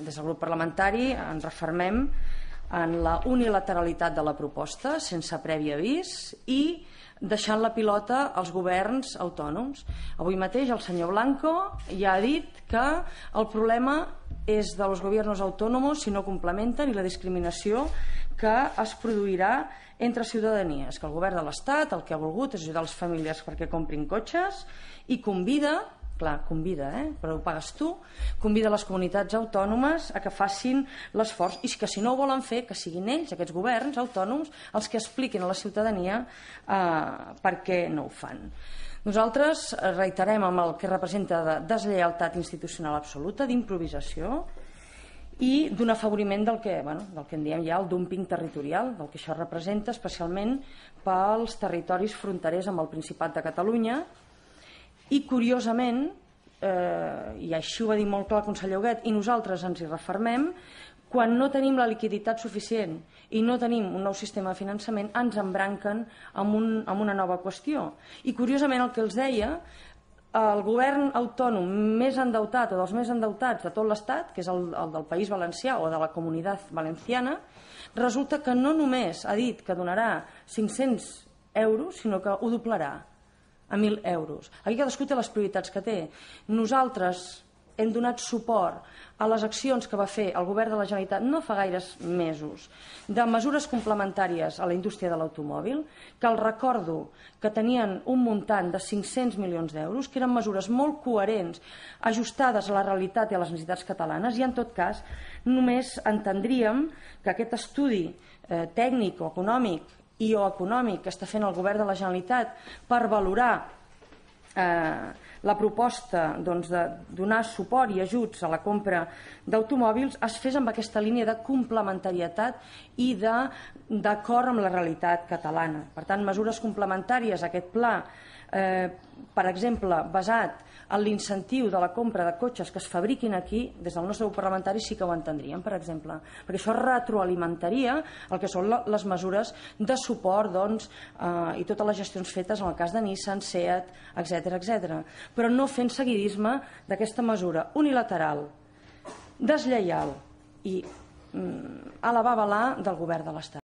des del grup parlamentari ens refermem en la unilateralitat de la proposta, sense previ avís, i deixant la pilota als governs autònoms. Avui mateix el senyor Blanco ja ha dit que el problema és dels governs autònoms si no complementen i la discriminació que es produirà entre ciutadanies, que el govern de l'Estat el que ha volgut és ajudar les famílies perquè comprin cotxes i convida clar, convida, eh? però ho pagues tu, convida les comunitats autònomes a que facin l'esforç i que si no ho volen fer, que siguin ells, aquests governs autònoms, els que expliquin a la ciutadania eh, per què no ho fan. Nosaltres reiterem amb el que representa de deslleialtat institucional absoluta, d'improvisació i d'un afavoriment del que, bueno, del que en diem ja el dumping territorial, del que això representa especialment pels territoris fronterers amb el Principat de Catalunya i curiosament, eh, i així ho va dir molt clar el conseller Huguet, i nosaltres ens hi refermem, quan no tenim la liquiditat suficient i no tenim un nou sistema de finançament, ens embranquen amb, un, amb una nova qüestió. I curiosament el que els deia, el govern autònom més endeutat o dels més endeutats de tot l'Estat, que és el, el del País Valencià o de la Comunitat Valenciana, resulta que no només ha dit que donarà 500 euros, sinó que ho doblarà a 1.000 euros. Aquí cadascú té les prioritats que té. Nosaltres hem donat suport a les accions que va fer el govern de la Generalitat no fa gaires mesos de mesures complementàries a la indústria de l'automòbil, que el recordo que tenien un muntant de 500 milions d'euros, que eren mesures molt coherents, ajustades a la realitat i a les necessitats catalanes, i en tot cas només entendríem que aquest estudi eh, tècnic o econòmic i o econòmic que està fent el govern de la Generalitat per valorar eh, la proposta doncs, de donar suport i ajuts a la compra d'automòbils es fes amb aquesta línia de complementarietat i d'acord amb la realitat catalana. Per tant, mesures complementàries a aquest pla, eh, per exemple, basat en l'incentiu de la compra de cotxes que es fabriquin aquí, des del nostre grup parlamentari sí que ho entendríem, per exemple, perquè això retroalimentaria el que són les mesures de suport doncs, eh, i totes les gestions fetes en el cas de Nissan, SEAT, etc etc. Però no fent seguidisme d'aquesta mesura unilateral, deslleial i mm, a la babalà del govern de l'Estat.